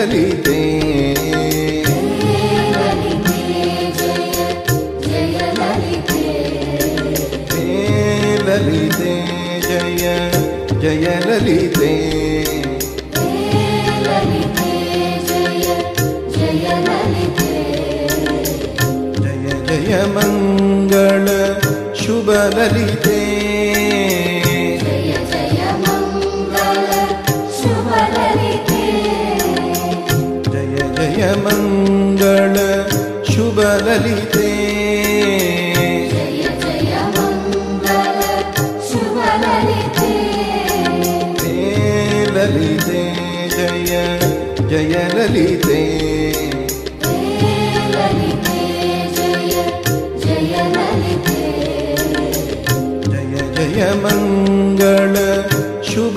ललिते ललिते जय जय ललिते। जय जय मङ्गल शुभ ललिते ललिते। जय जय मङ्गल शुभ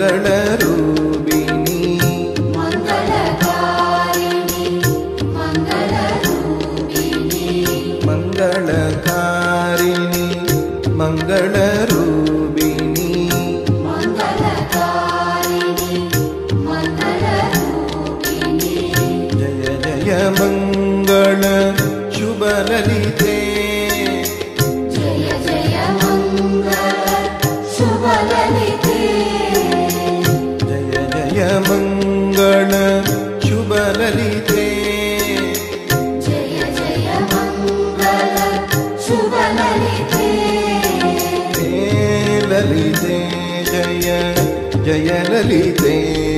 मङ्गलरूपिणि। मङ्गलकारिणि मङ्गलरूपिणि। जय जय मङ्गल शुभ ललिते जय जय ललिते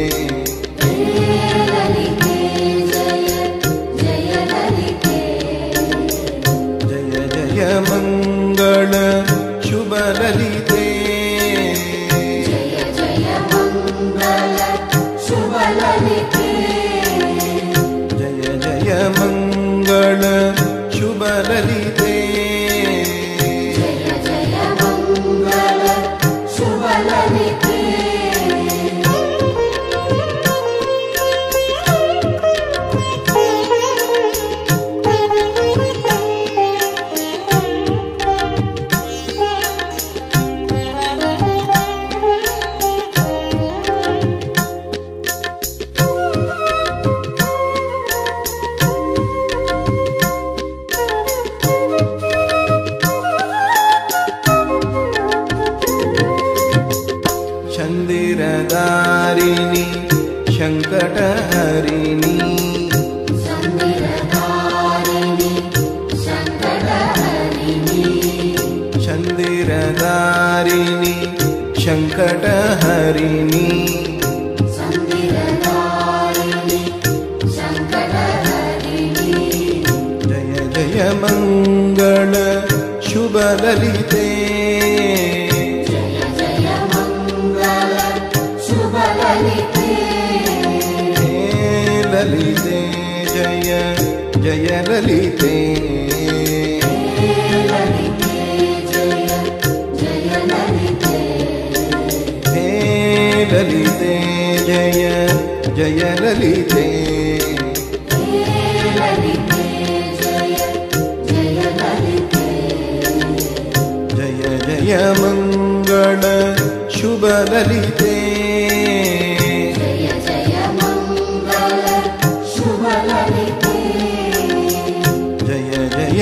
शङ्कटहरिणि। चन्दिरदारिणि शङ्कटहरिणि जय जय मङ्गल शुभ ललिते जय जय ललिते। हे ललिते जय जय ललिते। जय जय मङ्गल शुभ ललिते।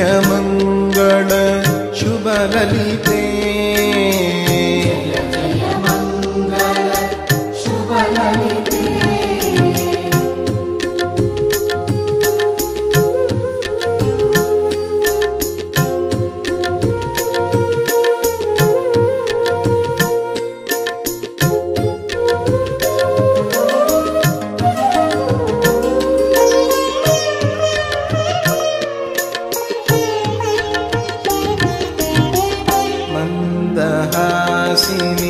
जय जय मङ्गल शुभ ललिते मन्दहासिनि